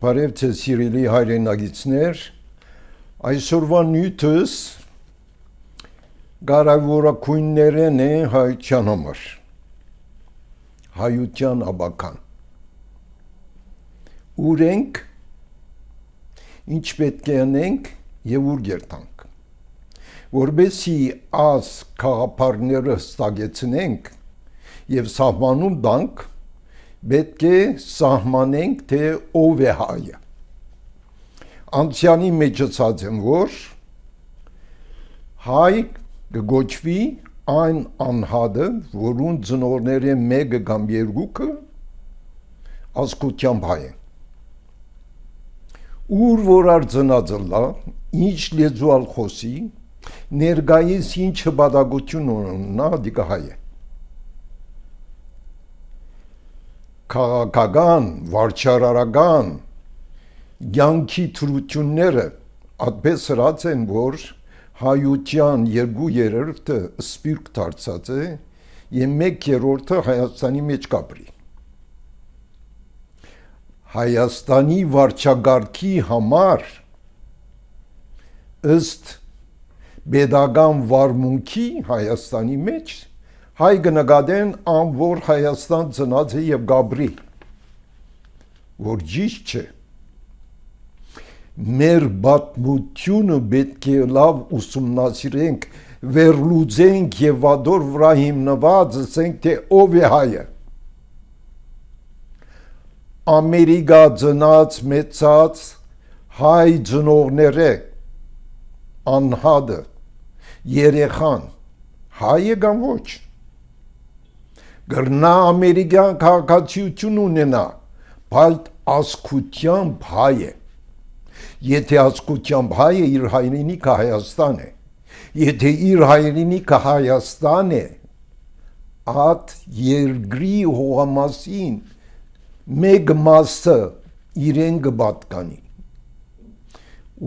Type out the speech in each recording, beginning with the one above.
Բարև ձեզ սիրելի հայրենագիցներ, այսօրվա նյութս կարևորակույններն է հայության համար, հայության աբական։ Ուր ենք, ինչ պետք է անենք և ուր գերտանք, որբեսի ազ կաղապարները ստագեցնենք և սահմանում դանք, պետք է սահմանենք, թե ով է հայը։ Անցյանի մեջ ասած եմ, որ հայ կգոչվի այն անհատը, որուն ծնողները մեկը կամ երկուքը ազգությամբ հայ են։ Ուր որ արձնածը լա, ինչ լեզուալ խոսի, ներկայիս ինչ հպատակություն ունենա, դիկը հայ է։ քաղաքական, վարչարարական ցանկի թրությունները այդպես հրած են, որ հայության երկու երրորդը սպիրկ դարձած է եւ մեկ երրորդը Հայաստանի մեջ կապրի։ Հայաստանի վարչագարքի համար ըստ pedagogan վարմունքի Հայաստանի մեջ հայ կնկատեն ան որ Հայաստան ծնած է եւ Գաբրի որ ճիշտ չէ. Մեր բատմությունը պետք է լավ ուսումնասիրենք վերլուծենք եւ վադոր վրա հիմնված ասենք թե ով է հայը ամերիկա ծնած մեծած հայ ծնողները անհադը երեխան հայ է կամ ոչ գրնա ամերիկյան քաղաքացիություն ունենա, բայց ասկությամբ հայ է։ Եթե ասկությամբ հայ է, իր հայրենիքը Հայաստան է։ Եթե իր հայրենիքը Հայաստան է, at երկրի հողամասին մեկ մասը իրեն կբատկանի։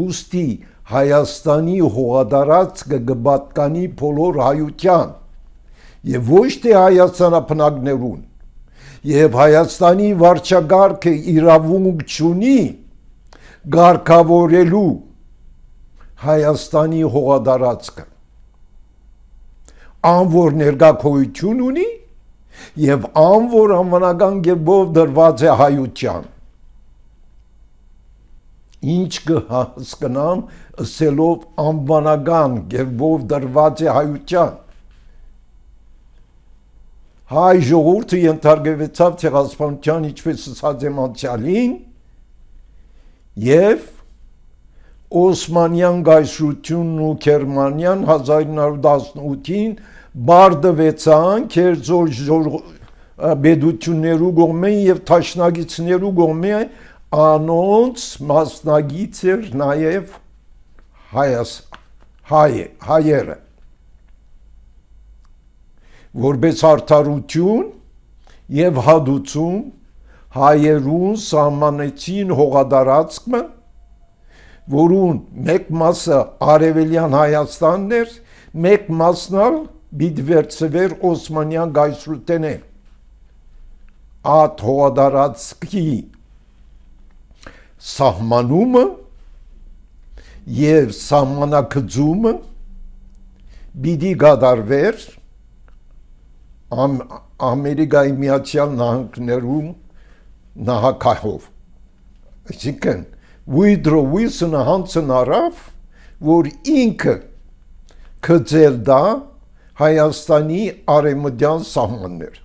Ոստի Հայաստանի հողադարածքը կբատկանի բոլոր հայության եւ ոչ թե հայաստանապնակներուն եւ Հայաստանի վարչագարքը իրավունք չունի ղարկավորելու Հայաստանի հողադարածքը անոր ներգաղթություն ունի եւ անոր անվանական գերբով դրված է հայության ինչ կհասկնամ ասելով անվանական գերբով դրված է հայության հայ ժողովուրդը ենթարկվեցավ ցեղասպանության ինչպես անցյալին եւ Օսմանյան գայսրությունն ու Գերմանիան 1918-ին բարդվեցան քերձոր բեդություններու գոմեն եւ տաշնագիցներու գոմեն անոնց մասնագիծ էր նաեւ հայաս հայ հայերը որպես արդարություն եւ հադուցում հայերուն սահմանեցին հողադարածքը, որուն մեկ մասը արևելյան Հայաստանն էր, մեկ մասնալ բիդ վերցվեր Օսմանյան գայսրութենե։ Ատ հողադարածքի սահմանումը եւ սահմանակցումը բիդի գադարվեր ամ, ամերիկայի միացյալ նահանգներում նահակահով։ Այսինքն Ուիդրո Ուիլսոնը հանցն առավ, որ ինքը կծել դա Հայաստանի արևմտյան սահմաններ։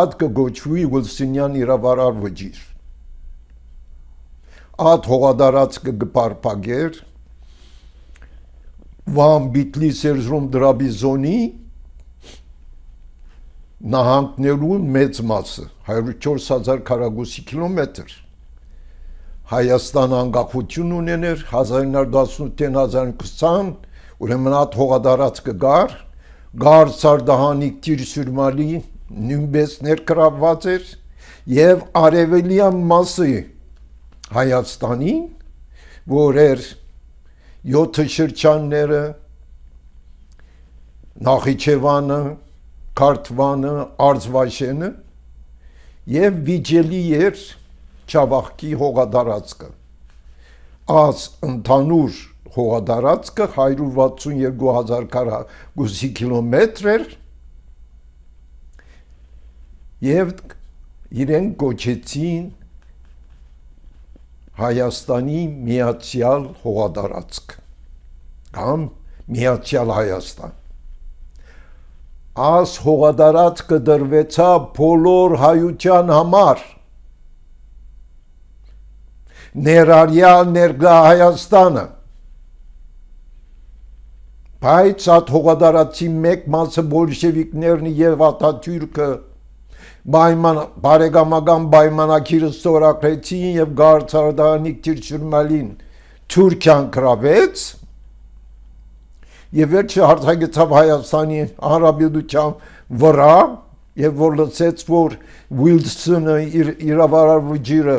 Ադ կգոչվի Ուլսինյան իրավարար վճիր։ Ադ հողադարած կգպարպագեր, վան բիտլի Սերժրում դրաբիզոնի նահանգներուն մեծ մասը 104000 քառակուսի կիլոմետր Հայաստան անկախություն ունեներ 1918-ին 1920 ուրեմն այդ հողադարած կգար գար սարդահանիկ տիր սուրմալի նույնպես ներկրավված էր եւ արևելյան մասը Հայաստանին որ էր 7 շրջանները Նախիջևանը Քարթվանը, Արձվաշենը եւ վիճելի էր Չավախքի հողադարածքը աս ընդհանուր հողադարածքը 162000 քառակուսի կիլոմետր էր եւ իրեն կոչեցին Հայաստանի միացյալ հողադարածք կամ միացյալ Հայաստան աս հողադարածքը դրվեցա բոլոր հայության համար ներառյալ ներկա Հայաստանը բայց այդ հողադարացի մեկ մասը բոլշևիկներն եւ Աթաթյուրքը պայման բարեկամական պայմանակիրը ստորագրեցին եւ Գարցարդանիկ Տիրչուրմալին Թուրքիան գրավեց եւ վերջը հարցակեցավ Հայաստանի Հանրապետության վրա եւ որ լսեց որ Ուիլսոնը իր իրավարար վճիրը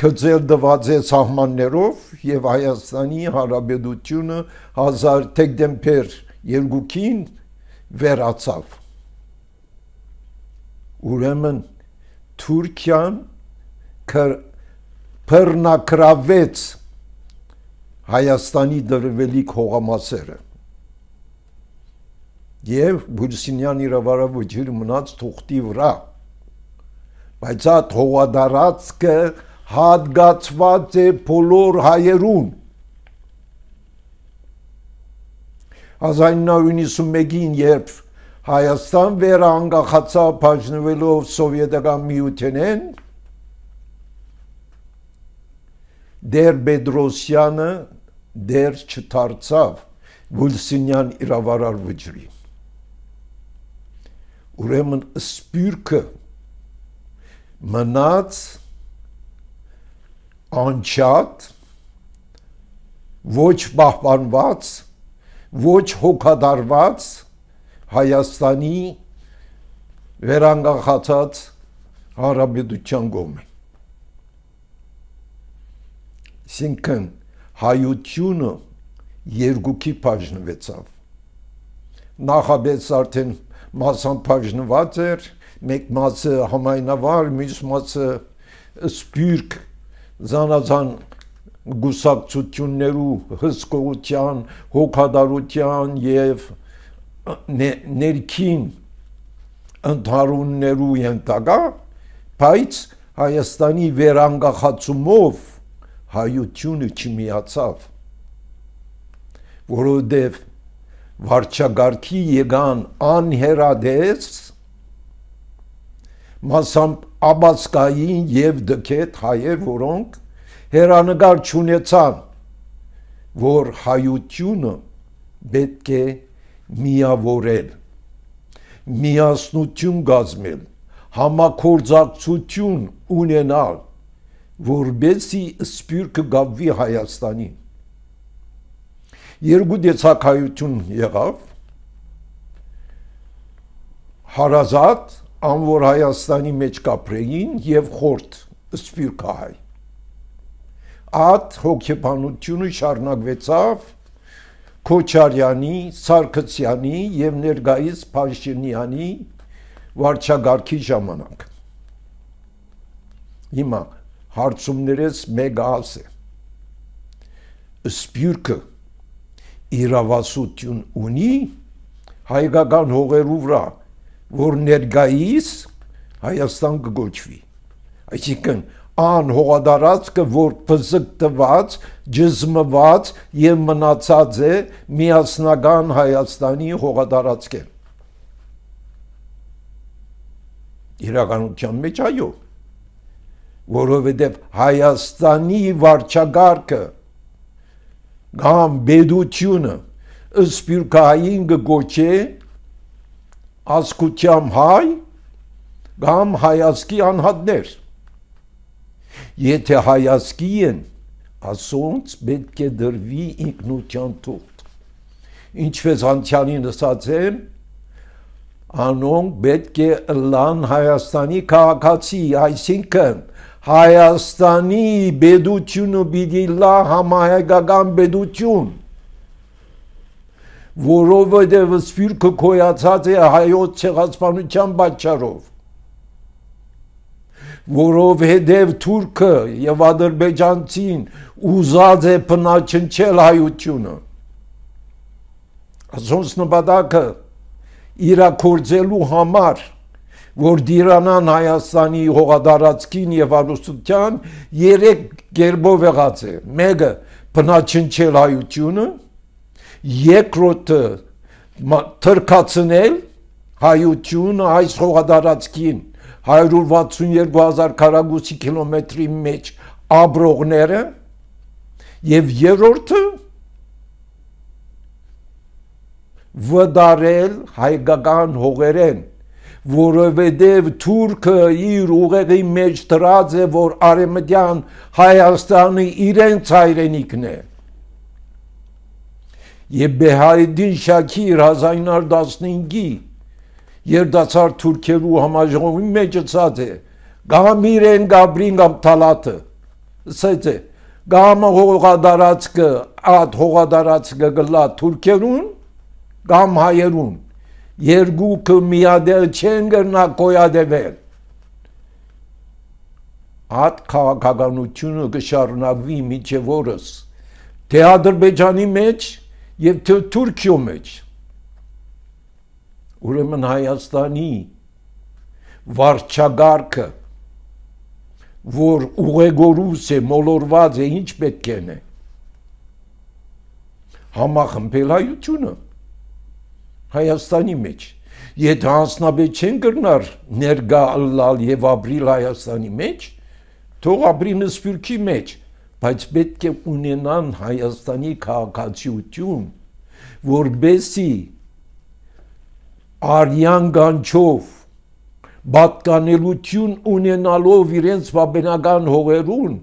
գծել դված է սահմաններով եւ Հայաստանի Հանրապետությունը 1000 դեկտեմբեր 2-ին վերացավ ուրեմն Թուրքիան բռնակրավեց Հայաստանի դրվելիք հողամասերը եւ Բուրսինյան իրավարավը ջիր մնաց թուղթի վրա բայց այդ հողադարածքը հատգացված է բոլոր հայերուն 1991-ին երբ Հայաստան վերանգախացավ բաժնվելով սովետական միութենեն դեր Բեդրոսյանը դեր չդարձավ Վուլսինյան իրավարար վճռի ուրեմն սպյուրքը մնաց անչատ ոչ պահպանված ոչ հոգադարված Հայաստանի վերանգախացած հարաբերության գոմը Սինքն հայությունը երկուքի բաժնվեցավ նախաբես արդեն մասամբ բաժնված էր մեկ մասը համայնավար մյուս մասը սպյուրք զանազան գուսակցություններու հսկողության, հոգադարության եւ ներքին ընդհարուններու ենտակա, բայց Հայաստանի վերանգախացումով հայությունը չմիացավ, որովհետև վարչագարքի եկան անհերադես մասամբ աբասկային եւ դքետ հայեր, որոնք հերանեկար չունեցան, որ հայությունը պետք է միավորել, միասնություն գազմել, համակորձակցություն ունենալ, որբեսի սպյուրքը գավվի Հայաստանին։ Երկու դեցակայություն եղավ, հարազատ անոր Հայաստանի մեջ կապրեին եւ խորտ սպյուրքահայ ատ հոգեբանությունը շարունակվեցավ Քոչարյանի, Սարգսյանի եւ ներգայիս Փաշինյանի վարչագարքի ժամանակ հիմա հարցումներս մեկը ասե սպյուրքը իրավասություն ունի հայկական հողերու վրա որ ներգայիս Հայաստան կգոչվի։ Այսինքն ան հողադարածքը, որ փզկտված, ջզմված եւ մնացած է միասնական Հայաստանի հողադարածքը։ Իրականության մեջ այո, որովհետև Հայաստանի վարչագարքը կամ բեդությունը ըսպյուրքային գոչե ազգությամբ հայ կամ հայացքի անհատներ։ Եթե հայացքի են, ասոնց պետք է դրվի ինքնության թուղթ։ Ինչպես անցյալին ասած եմ, անոնք պետք է լան Հայաստանի քաղաքացի, այսինքն Հայաստանի բեդությունը պիտի լա համահայկական բեդություն որովհետև սպիրկը կոյացած է հայոց ցեղասպանության պատճառով որովհետև թուրքը եւ ադրբեջանցին ուզած է բնաչնչել հայությունը ասոնց նպատակը իրակորձելու համար որ դիրանան Հայաստանի հողադարածքին եւ արուսության երեք գերբով եղած է. Մեկը բնաչնչել հայությունը երկրորդը թրկացնել հայությունը այս հողադարածքին 162.000 քառակուսի կիլոմետրի մեջ աբրողները եւ երրորդը վդարել հայկական հողերեն որովհետև թուրքը իր ուղեղի մեջ դրած է որ արեմտյան Հայաստանը իրենց հայրենիքն է եւ Բեհայդին Շաքիր 1915-ի երդացար թուրքերու համաժողովի մեջ ցած է. Գամ իրեն գաբրին կամ թալատը ասած է գամ հողադարածքը ատ հողադարածքը գլա թուրքերուն կամ հայերուն երկուքը միադեղ չեն գրնա կոյադևել հատ քաղաքականությունը կշարունակվի միջև օրս թե Ադրբեջանի մեջ եւ թե Թուրքիո մեջ ուրեմն Հայաստանի վարչագարքը որ ուղեգորուս է մոլորված է ինչ պետք է նե համախմբել հայությունը Հայաստանի մեջ։ Եթե հանցնաբեդ չեն գրնար ներգա լալ եւ ապրիլ Հայաստանի մեջ, թող ապրին սփյուռքի մեջ, բայց պետք է ունենան Հայաստանի քաղաքացիություն, որբեսի արյան գանչով բատկանելություն ունենալով իրենց բաբենական հողերուն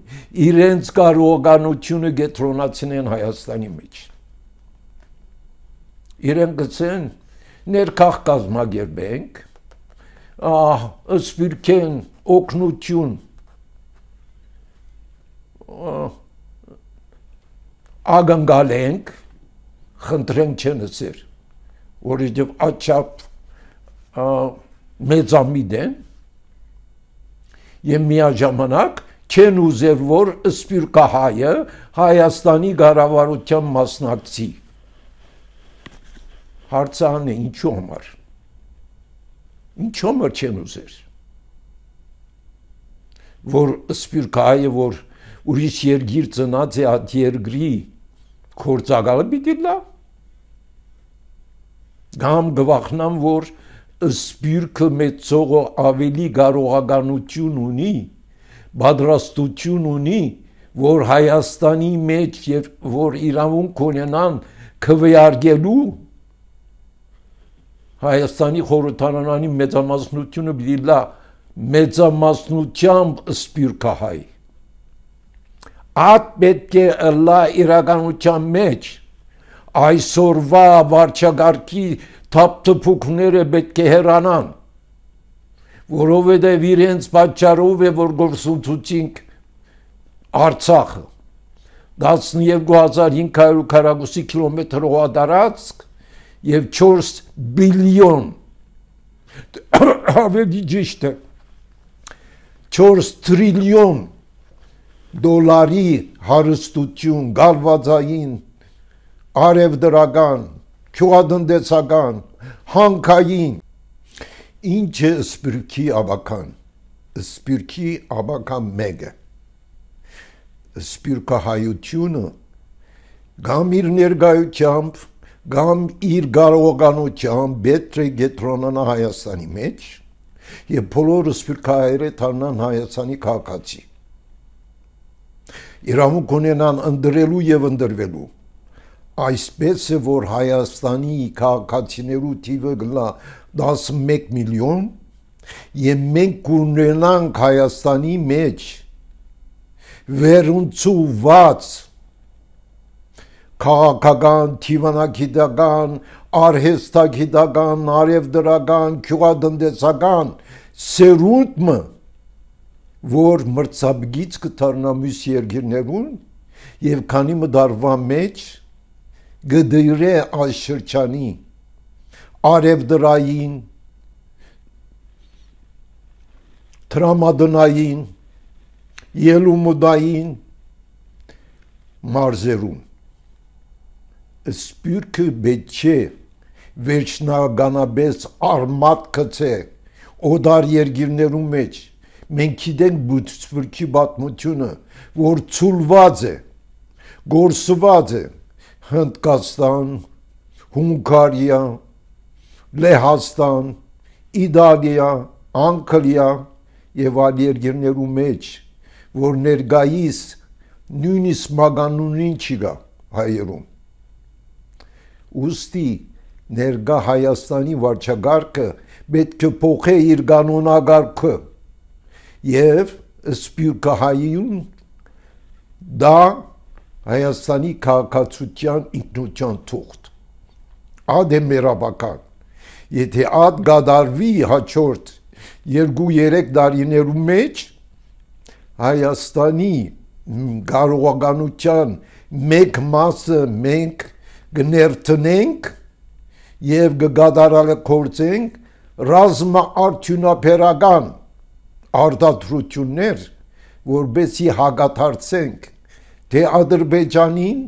իրենց կարողանությունը գետրոնացնեն Հայաստանի մեջ իրեն գցեն ներքախ կազմակերպենք ահ սպիրկեն օկնություն ագանգալենք խնդրենք չնսեր որիջև աչապ մեծամիտ են եւ միաժամանակ չեն ուզեր որ սպիրկահայը Հայաստանի ղարավարության մասնակցի հարցը ան է ինչու համար։ Ինչու համար չեն ուզեր։ Որ սպիրկայը որ ուրիշ երգիր ծնած է այդ երգրի կորցակալը պիտի լա։ Գամ գվախնամ որ սպիրկը մեծողը ավելի կարողականություն ունի, բادرաստություն ունի, որ Հայաստանի մեջ եւ որ իրավունք ունենան քվեարկելու Հայաստանի խորհրդարանի մեծամասնությունը պիտի լա մեծամասնությամբ սպիրկահայ ատ պետք է լա իրականության մեջ այսօրվա վարչագարքի թափթփուկները պետք է հեռանան որովհետև իրենց պատճառով է որ գործունեությունք Արցախը 12500 քառակուսի կիլոմետր հողատարածք եւ 4 բիլիոն ավելի ճիշտ է 4 տրիլիոն դոլարի հարստություն գալվածային արևդրական քյուղատնտեսական հանքային ինչ է սպիրկի աբական սպիրկի աբական մեկը սպիրկահայությունը գամ իր ներգայությամբ կամ իր կարողանությամբ պետք է գետրոնանա Հայաստանի մեջ եւ բոլորը սփյուռքահայերը դառնան Հայաստանի քաղաքացի իրավունք ունենան ընդրելու եւ ընդրվելու այսպես է որ Հայաստանի քաղաքացիներու թիվը գլա 11 միլիոն եւ մենք ունենանք Հայաստանի մեջ վերունցուված քաղաքական, թիվանագիտական, արհեստագիտական, արևդրական, քյուղատնտեսական սերունդը որ մրցաբգից կդառնա մյուս երկիրներուն եւ քանի մդարվա մեջ գդիրե այս շրջանի արևդրային տրամադնային ելումուդային մարզերում սպյուրքը պետք չէ վերջնականաբես արմատ գցե օդար երկիրներում մեջ մենք գիտենք բուծվրքի պատմությունը որ ցուլված է գործված է Հնդկաստան Հունգարիա Լեհաստան Իտալիա Անգլիա եւ այլ երկրներու մեջ որ ներգայիս նույնիսկ մագանունին չի գա հայերում ուստի ներգա Հայաստանի վարչագարքը պետք է փոխե իր կանոնակարգը եւ սպյուրքահայուն դա Հայաստանի քաղաքացիության ինքնության թուղթ ադե մերաբական եթե ад գադարվի հաջորդ 2-3 տարիներու մեջ Հայաստանի կարողականության մեկ մասը մենք գներտնենք եւ կգադարալը կործենք ռազմա արդյունաբերական արտադրություններ որբեսի հագաթարցենք թե Ադրբեջանին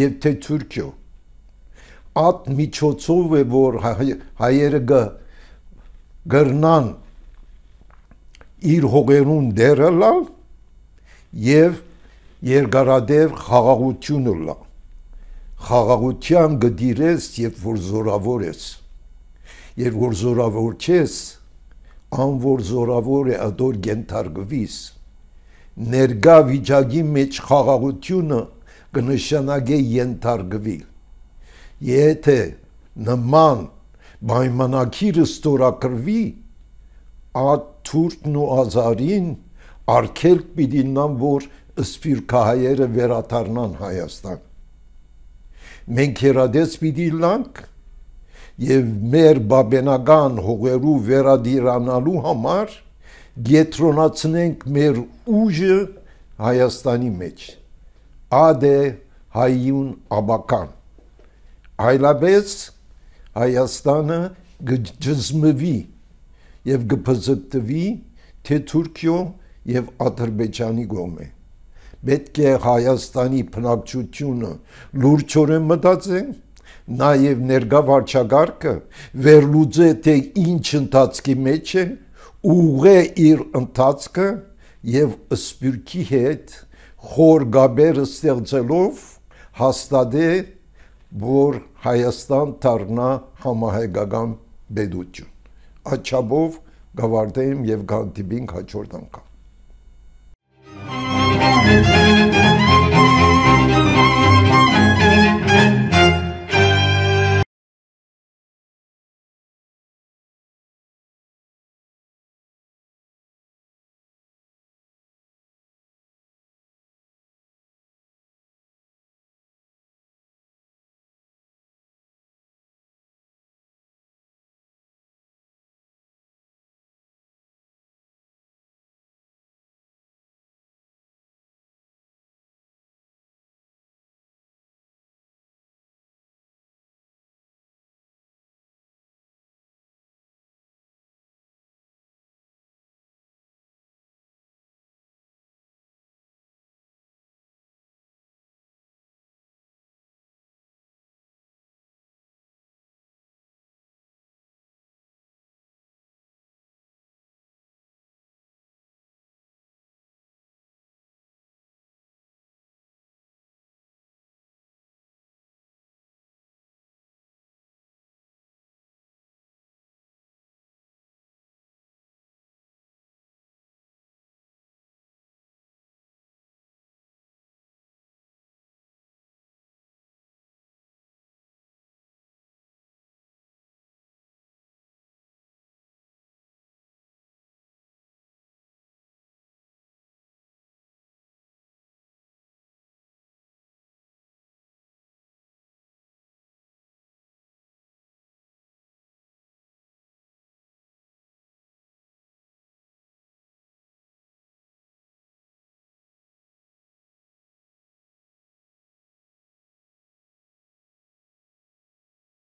եւ թե Թուրքիո at միջոցով է որ հայերը գրնան իր հողերուն դերելալ եւ երկարադեր խաղաղությունը լա խաղաղության գդիրես, երբ որ զորավոր ես։ Երբ որ զորավոր չես, ան որ զորավոր է ադոր գենթարգվիս։ Ներգա վիճակի մեջ խաղաղությունը կնշանակե ենթարգվի։ Եթե նման պայմանակիրը ստորակրվի, ատ թուրքն ու ազարին արկելք պիտի նան, որ սպիրկահայերը վերաթարնան Հայաստան մենք հերադես պիտի լանք եւ մեր բաբենական հողերու վերադիրանալու համար գետրոնացնենք մեր ուժը Հայաստանի մեջ ադե հայուն աբական այլապես Հայաստանը գջզմվի եւ գփզտվի թե Թուրքիո եւ Ադրբեջանի գոմե պետք է Հայաստանի բնակչությունը լուրջորեն մտածենք նաև ներգա վարչագարկը վերլուծե թե ինչ ընթացքի մեջ է ուղե իր ընթացքը եւ սպյուրքի հետ խոր գաբերը ստեղծելով հաստատե որ Հայաստան դառնա համահայկական բեդություն աչաբով գավարտեմ եւ գանտիբին հաջորդ անգամ